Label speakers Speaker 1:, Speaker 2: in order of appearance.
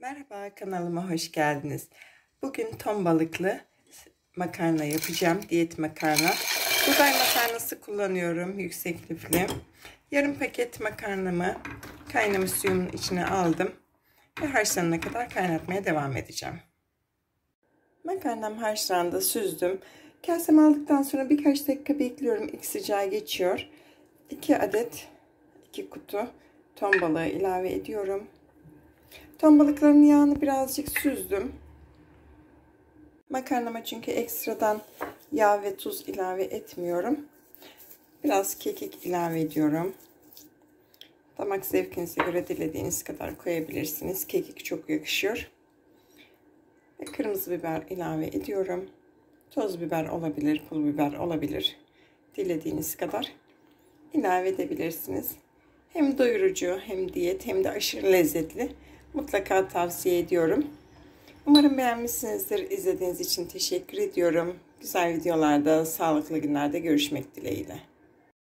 Speaker 1: Merhaba kanalıma hoş geldiniz. Bugün ton balıklı makarna yapacağım. Diyet makarna. Buğday makarnası kullanıyorum. Yüksek lifli. Yarım paket makarnamı kaynamış suyumun içine aldım. Ve haşlanana kadar kaynatmaya devam edeceğim. Makarnam haşlandı. Süzdüm. Kasem aldıktan sonra birkaç dakika bekliyorum. İlk sıcağı geçiyor. 2 adet 2 kutu ton balığı ilave ediyorum. Ton balıkların yağını birazcık süzdüm. Makarnama çünkü ekstradan yağ ve tuz ilave etmiyorum. Biraz kekik ilave ediyorum. Damak zevkinize göre dilediğiniz kadar koyabilirsiniz. Kekik çok yakışıyor. Ve kırmızı biber ilave ediyorum. Toz biber olabilir, pul biber olabilir. Dilediğiniz kadar ilave edebilirsiniz. Hem doyurucu hem diyet hem de aşırı lezzetli. Mutlaka tavsiye ediyorum. Umarım beğenmişsinizdir. İzlediğiniz için teşekkür ediyorum. Güzel videolarda, sağlıklı günlerde görüşmek dileğiyle.